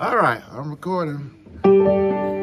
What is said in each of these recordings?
All right, I'm recording.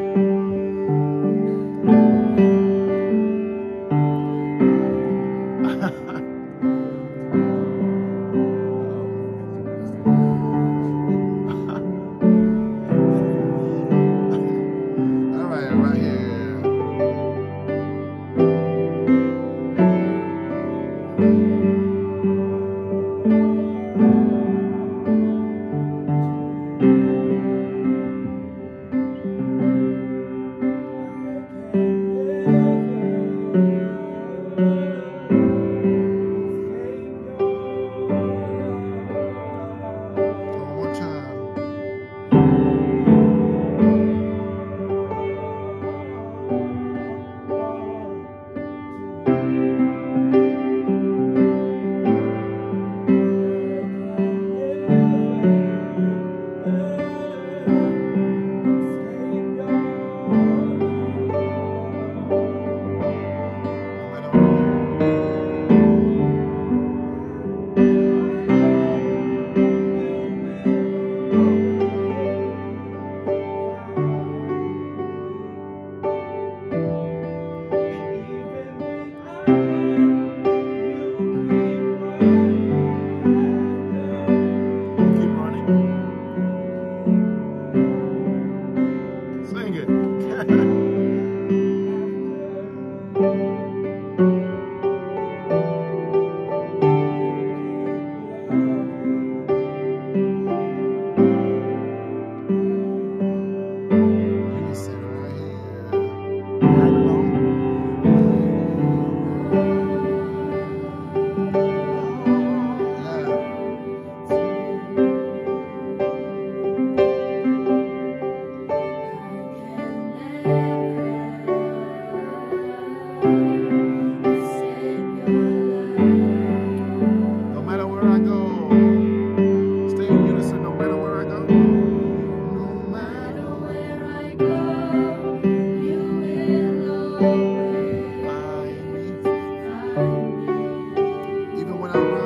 Run, you